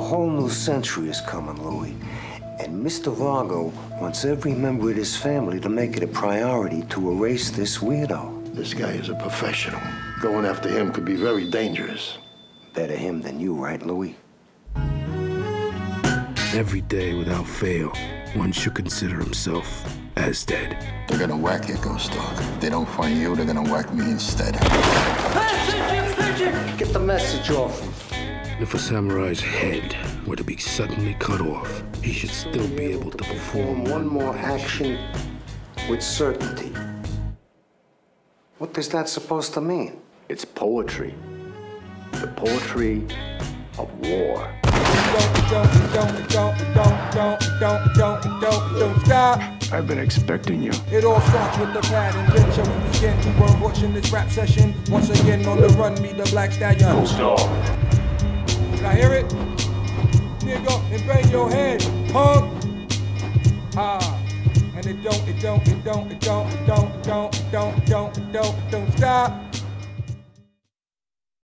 whole new century is coming, Louie. And Mr. Vargo wants every member of his family to make it a priority to erase this weirdo. This guy is a professional. Going after him could be very dangerous. Better him than you, right, Louie? Every day without fail, one should consider himself as dead. They're gonna whack you, Ghost Dog. If they don't find you, they're gonna whack me instead. Message, message. Get the message off him. If a samurai's head were to be suddenly cut off, he should still be able to perform one more action with certainty. What is that supposed to mean? It's poetry. The poetry of war. I've been expecting you. It all starts with the pad and then shall we begin to burn butch in this rap session. Once again on the run, me the black stallion. Ghost Dog. Can I hear it? Nigga, and bang your head, punk. Ah, and it don't, it don't, it don't, it don't, it don't, it don't, it don't, it don't, it don't, it don't stop.